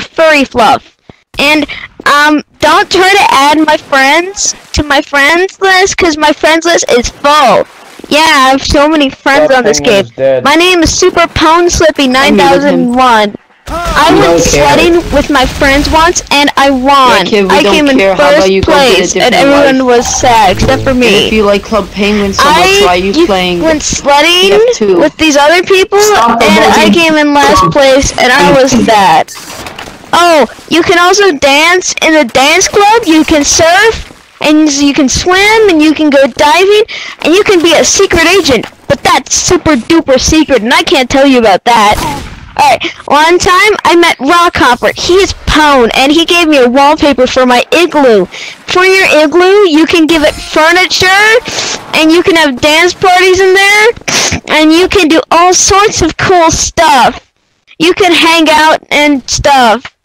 furry fluff. And um, don't try to add my friends to my friends list because my friends list is full. Yeah, I have so many friends Club on this game. My name is Super Pwn Slippy 9001. I We went care. sledding with my friends once and I won. kid, we I came in care. First you go get a place and everyone life? was sad except for And me. if you like Club Penguin so much, I why are you, playing? went sledding with these other people, Stop and I came in last place, and I was sad. Oh, you can also dance in the dance club. You can surf, and you can swim, and you can go diving, and you can be a secret agent. But that's super duper secret, and I can't tell you about that. Alright, one time I met Rockhopper. He is pwn, and he gave me a wallpaper for my igloo. For your igloo, you can give it furniture, and you can have dance parties in there, and you can do all sorts of cool stuff. You can hang out and stuff.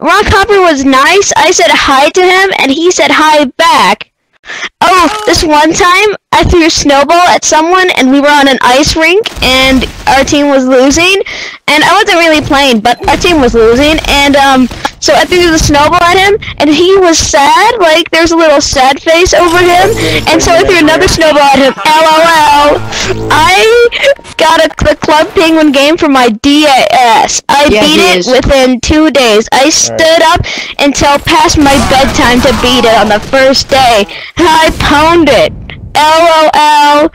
Rockhopper was nice. I said hi to him, and he said hi back. Oh, this one time I threw a snowball at someone and we were on an ice rink and our team was losing. And I wasn't really playing but our team was losing. And um so I threw the snowball at him and he was sad like there's a little sad face over him. And so I threw another snowball at him. LOL I got a the Club Penguin game for my DS I Yeah, beat it is. within two days. I stood up until past my bedtime to beat it on the first day. I pwned it LOL.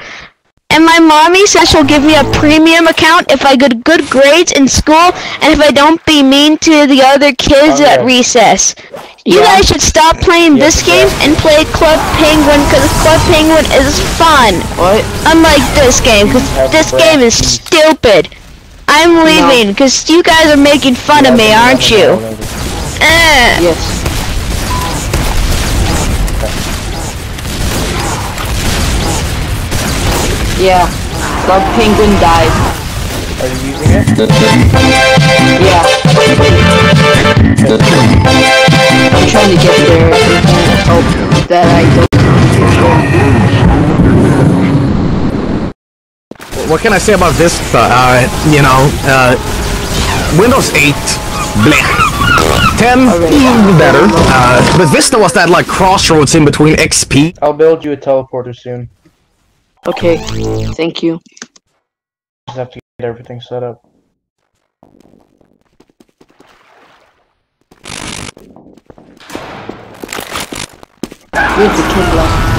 And my mommy says she'll give me a premium account if I get good grades in school and if I don't be mean to the other kids Okay. at recess. You Yeah. guys should stop playing Yes, this game and play Club Penguin because Club Penguin is fun. What? Unlike this game because this game is stupid. I'm leaving because you guys are making fun of me, aren't you? Eh. Yes. Yeah. Club Penguin died. Are you using it? Yeah. I'm trying to get there and hope that I don't. What can I say about this? Uh, you know, uh, Windows 8, bleh. 10, mm, better. Uh, but Vista was that like crossroads in between XP. I'll build you a teleporter soon. Okay, thank you. Just have to get everything set up. Where's the kid left?